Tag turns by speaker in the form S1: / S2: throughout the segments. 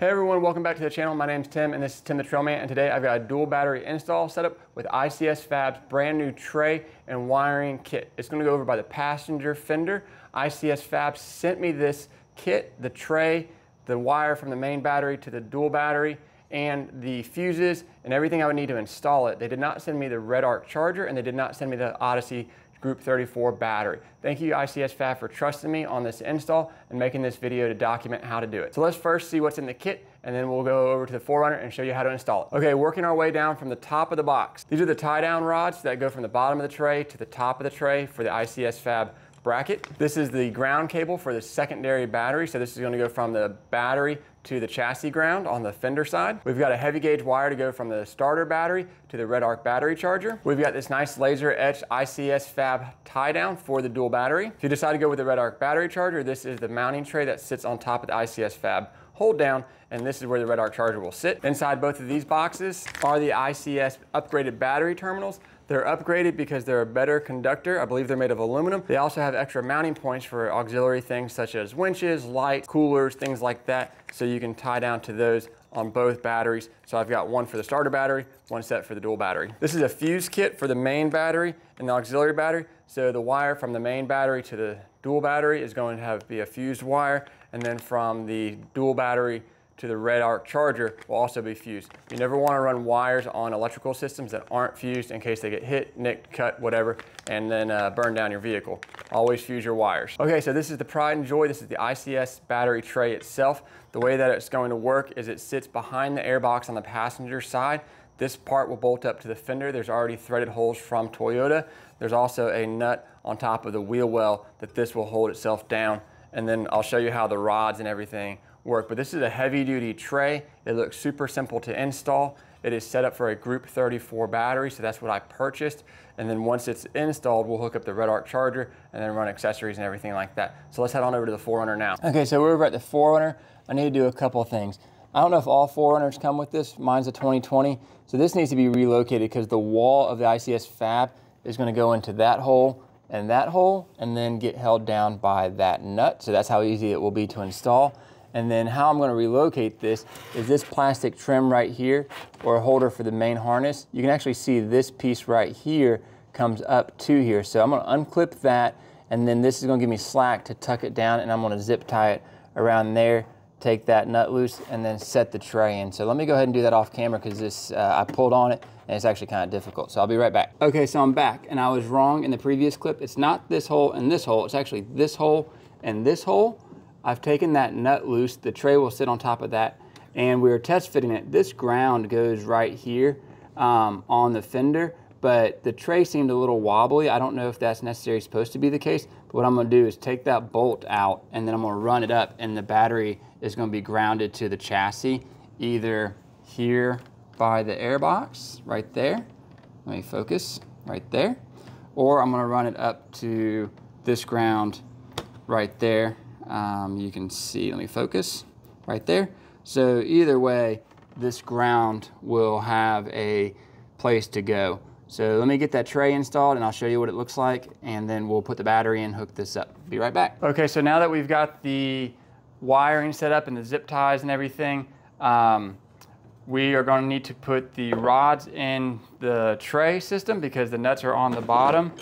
S1: Hey everyone, welcome back to the channel. My name's Tim and this is Tim the Trailman and today I've got a dual battery install setup with ICS Fab's brand new tray and wiring kit. It's gonna go over by the passenger fender. ICS Fab sent me this kit, the tray, the wire from the main battery to the dual battery, and the fuses and everything I would need to install it. They did not send me the Red Arc charger and they did not send me the Odyssey Group 34 battery. Thank you ICS Fab for trusting me on this install and making this video to document how to do it. So let's first see what's in the kit and then we'll go over to the 4Runner and show you how to install it. Okay, working our way down from the top of the box. These are the tie down rods that go from the bottom of the tray to the top of the tray for the ICS Fab bracket. This is the ground cable for the secondary battery. So this is gonna go from the battery to the chassis ground on the fender side. We've got a heavy gauge wire to go from the starter battery to the RedArc battery charger. We've got this nice laser etched ICS fab tie down for the dual battery. If you decide to go with the RedArc battery charger, this is the mounting tray that sits on top of the ICS fab hold down, and this is where the RedArc charger will sit. Inside both of these boxes are the ICS upgraded battery terminals. They're upgraded because they're a better conductor. I believe they're made of aluminum. They also have extra mounting points for auxiliary things such as winches, lights, coolers, things like that. So you can tie down to those on both batteries. So I've got one for the starter battery, one set for the dual battery. This is a fuse kit for the main battery and the auxiliary battery. So the wire from the main battery to the dual battery is going to have be a fused wire. And then from the dual battery to the red arc charger will also be fused. You never want to run wires on electrical systems that aren't fused in case they get hit, nicked, cut, whatever, and then uh, burn down your vehicle. Always fuse your wires. Okay, so this is the pride and joy. This is the ICS battery tray itself. The way that it's going to work is it sits behind the airbox on the passenger side. This part will bolt up to the fender. There's already threaded holes from Toyota. There's also a nut on top of the wheel well that this will hold itself down. And then I'll show you how the rods and everything work. But this is a heavy duty tray. It looks super simple to install. It is set up for a Group 34 battery, so that's what I purchased. And then once it's installed, we'll hook up the RedArc charger and then run accessories and everything like that. So let's head on over to the 4Runner now. Okay, so we're over at the 4Runner. I need to do a couple things. I don't know if all 4Runners come with this. Mine's a 2020. So this needs to be relocated because the wall of the ICS fab is gonna go into that hole and that hole and then get held down by that nut. So that's how easy it will be to install. And then how I'm gonna relocate this is this plastic trim right here or a holder for the main harness. You can actually see this piece right here comes up to here. So I'm gonna unclip that and then this is gonna give me slack to tuck it down and I'm gonna zip tie it around there take that nut loose and then set the tray in. So let me go ahead and do that off camera because this uh, I pulled on it and it's actually kind of difficult. So I'll be right back. Okay, so I'm back and I was wrong in the previous clip. It's not this hole and this hole. It's actually this hole and this hole. I've taken that nut loose. The tray will sit on top of that and we are test fitting it. This ground goes right here um, on the fender but the tray seemed a little wobbly. I don't know if that's necessarily supposed to be the case, but what I'm gonna do is take that bolt out and then I'm gonna run it up and the battery is gonna be grounded to the chassis, either here by the airbox, right there. Let me focus, right there. Or I'm gonna run it up to this ground right there. Um, you can see, let me focus, right there. So either way, this ground will have a place to go. So let me get that tray installed and I'll show you what it looks like and then we'll put the battery in, hook this up. Be right back. Okay, so now that we've got the wiring set up and the zip ties and everything, um, we are going to need to put the rods in the tray system because the nuts are on the bottom.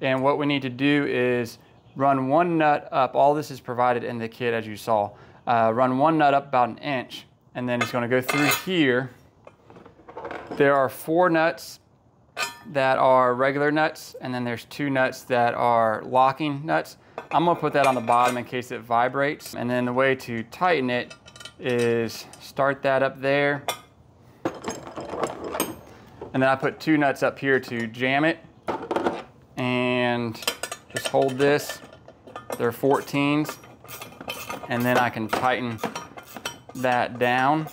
S1: And what we need to do is run one nut up. All this is provided in the kit as you saw. Uh, run one nut up about an inch and then it's going to go through here. There are four nuts that are regular nuts, and then there's two nuts that are locking nuts. I'm gonna put that on the bottom in case it vibrates. And then the way to tighten it is start that up there. And then I put two nuts up here to jam it. And just hold this. They're 14s. And then I can tighten that down.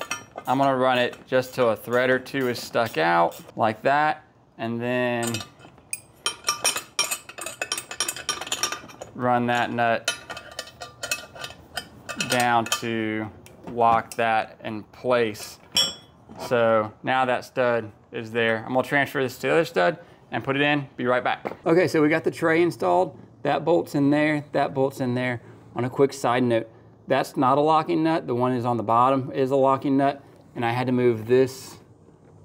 S1: I'm gonna run it just till a thread or two is stuck out, like that and then run that nut down to lock that in place. So now that stud is there. I'm gonna transfer this to the other stud and put it in, be right back. Okay, so we got the tray installed. That bolt's in there, that bolt's in there. On a quick side note,
S2: that's not a locking nut. The one is on the bottom is a locking nut. And I had to move this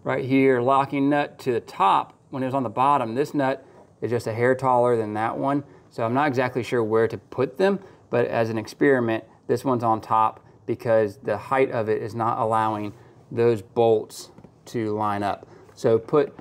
S2: right here locking nut to the top when it was on the bottom. This nut is just a hair taller than that one. So I'm not exactly sure where to put them, but as an experiment, this one's on top because the height of it is not allowing those bolts to line up. So put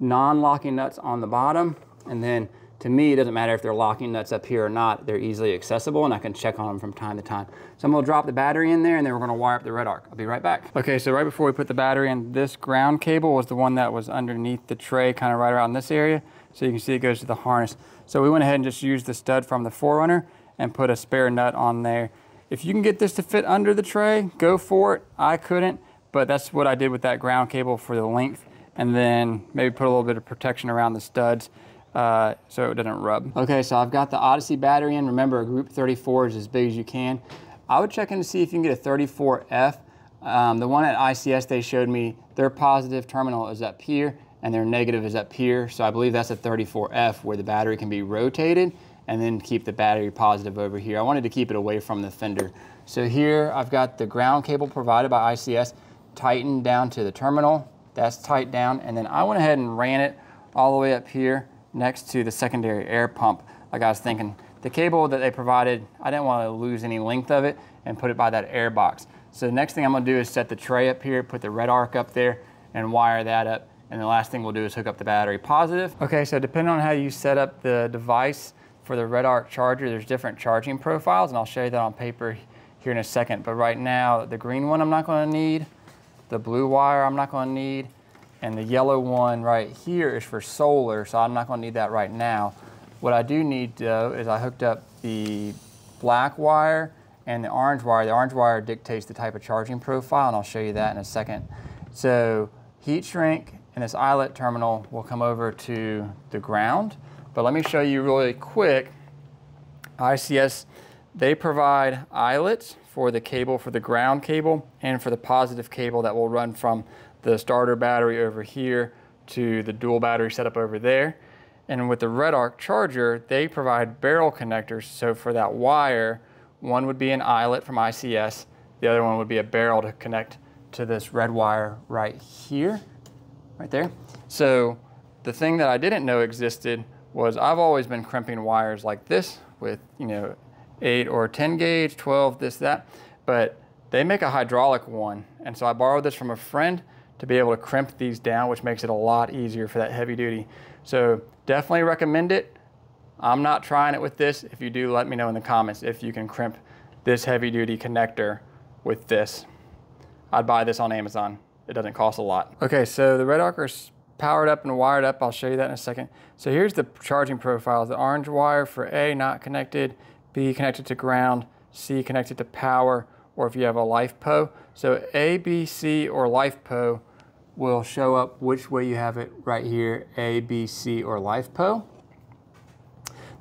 S2: non-locking nuts on the bottom and then to me, it doesn't matter if they're locking nuts up here or not. They're easily accessible and I can check on them from time to time. So I'm gonna drop the battery in there and then we're gonna wire up the red arc. I'll be right back. Okay, so right before we put the battery in, this ground cable was the one that was underneath the tray, kind of right around this area. So you can see it goes to the harness. So we went ahead and just used the stud from the 4Runner and put a spare nut on there. If you can get this to fit under the tray, go for it. I couldn't, but that's what I did with that ground cable for the length. And then maybe put a little bit of protection around the studs uh, so it doesn't rub. Okay, so I've got the Odyssey battery in. Remember, a group 34 is as big as you can. I would check in to see if you can get a 34F. Um, the one at ICS they showed me, their positive terminal is up here and their negative is up here. So I believe that's a 34F where the battery can be rotated and then keep the battery positive over here. I wanted to keep it away from the fender. So here I've got the ground cable provided by ICS tightened down to the terminal. That's tight down. And then I went ahead and ran it all the way up here next to the secondary air pump. Like I was thinking, the cable that they provided, I didn't want to lose any length of it and put it by that air box. So the next thing I'm gonna do is set the tray up here, put the red arc up there and wire that up. And the last thing we'll do is hook up the battery positive. Okay, so depending on how you set up the device for the red arc charger, there's different charging profiles and I'll show you that on paper here in a second. But right now, the green one I'm not gonna need, the blue wire I'm not gonna need, and the yellow one right here is for solar, so I'm not gonna need that right now. What I do need though is I hooked up the black wire and the orange wire. The orange wire dictates the type of charging profile, and I'll show you that in a second. So heat shrink and this eyelet terminal will come over to the ground. But let me show you really quick. ICS, they provide eyelets for the cable, for the ground cable, and for the positive cable that will run from the starter battery over here to the dual battery setup over there. And with the Red Arc charger, they provide barrel connectors. So for that wire, one would be an eyelet from ICS, the other one would be a barrel to connect to this red wire right here, right there. So the thing that I didn't know existed was I've always been crimping wires like this with, you know, 8 or 10 gauge, 12, this, that, but they make a hydraulic one. And so I borrowed this from a friend to be able to crimp these down, which makes it a lot easier for that heavy duty. So definitely recommend it. I'm not trying it with this. If you do, let me know in the comments if you can crimp this heavy duty connector with this. I'd buy this on Amazon. It doesn't cost a lot. Okay, so the Red is powered up and wired up. I'll show you that in a second. So here's the charging profiles. The orange wire for A, not connected, B, connected to ground, C, connected to power, or if you have a LiFePO. So A, B, C, or LiFePO will show up which way you have it right here, A, B, C, or LiFePO.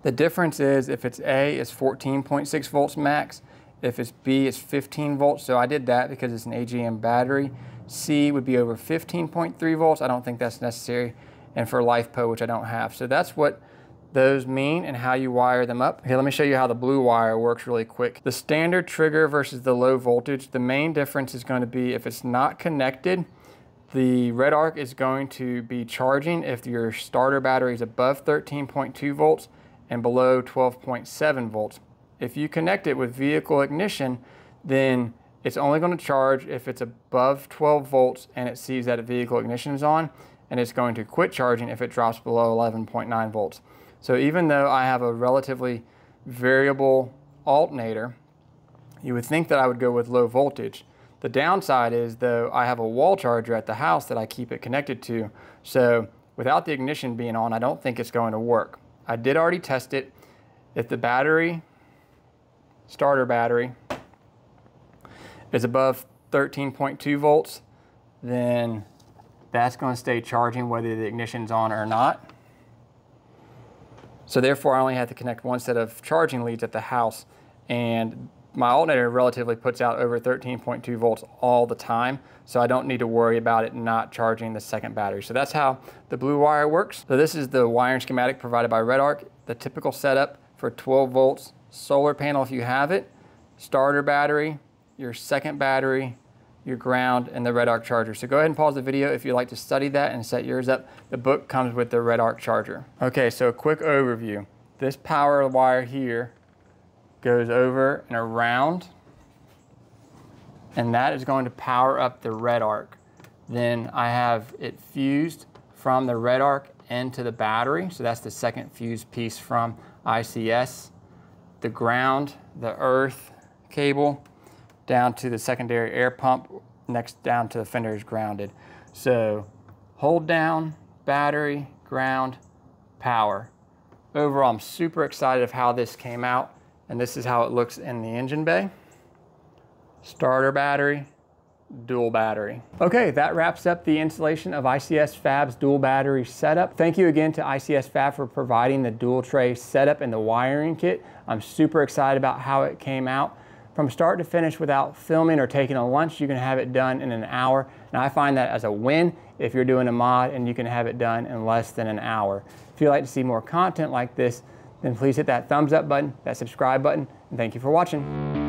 S2: The difference is if it's A, it's 14.6 volts max. If it's B, it's 15 volts. So I did that because it's an AGM battery. C would be over 15.3 volts. I don't think that's necessary. And for LiFePO, which I don't have. So that's what those mean and how you wire them up. Okay, let me show you how the blue wire works really quick. The standard trigger versus the low voltage, the main difference is going to be if it's not connected, the red arc is going to be charging if your starter battery is above 13.2 volts and below 12.7 volts. If you connect it with vehicle ignition, then it's only going to charge if it's above 12 volts and it sees that vehicle ignition is on, and it's going to quit charging if it drops below 11.9 volts. So even though I have a relatively variable alternator, you would think that I would go with low voltage. The downside is though I have a wall charger at the house that I keep it connected to. So without the ignition being on, I don't think it's going to work. I did already test it. If the battery, starter battery, is above 13.2 volts, then that's going to stay charging whether the ignition's on or not. So therefore I only have to connect one set of charging leads at the house and my alternator relatively puts out over 13.2 volts all the time, so I don't need to worry about it not charging the second battery. So that's how the blue wire works. So this is the wiring schematic provided by Red Arc, the typical setup for 12 volts solar panel if you have it,
S1: starter battery, your second battery, your ground, and the Red Arc charger. So go ahead and pause the video if you'd like to study that and set yours up. The book comes with the Red Arc charger. Okay, so a quick overview. This power wire here goes over and around, and that is going to power up the Red Arc. Then I have it fused from the Red Arc into the battery. So that's the second fuse piece from ICS. The ground, the earth cable, down to the secondary air pump, next down to the fender is grounded. So hold down, battery, ground, power. Overall, I'm super excited of how this came out, and this is how it looks in the engine bay. Starter battery, dual battery. Okay, that wraps up the installation of ICS Fab's dual battery setup. Thank you again to ICS Fab for providing the dual tray setup and the wiring kit. I'm super excited about how it came out from start to finish without filming or taking a lunch, you can have it done in an hour. And I find that as a win if you're doing a mod and you can have it done in less than an hour. If you'd like to see more content like this, then please hit that thumbs up button, that subscribe button, and thank you for watching.